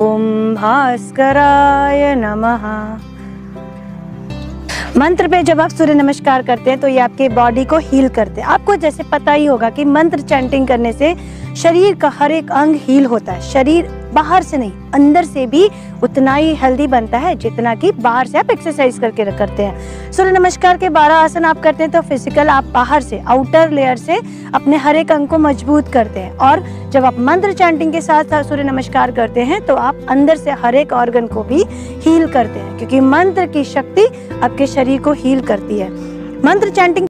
ओम भास्कराय नमः। मंत्र पे जब आप सूर्य नमस्कार करते हैं तो ये आपके बॉडी को हील करते हैं। आपको जैसे पता ही होगा कि मंत्र चैंटिंग करने से शरीर का हर एक अंग हील होता है। शरीर बाहर से नहीं, अंदर से भी उतना ही हेल्दी बनता है, जितना कि बाहर से आप एक्सरसाइज करके करते हैं। सूर्य नमस्कार के बारह आसन आप करते हैं तो फ़िज़िकल आप बाहर से आउटर लेयर से अपने हर एक अंग को मज़बूत करते हैं। और जब आप मंत्र चैंटिंग के साथ साथ सूर्य नमस्कार करते हैं तो आप अंदर से हर एक ऑर्गन को भी हील करते हैं, क्योंकि मंत्र की शक्ति आपके शरीर को हील करती है। मंत्र चैंटिंग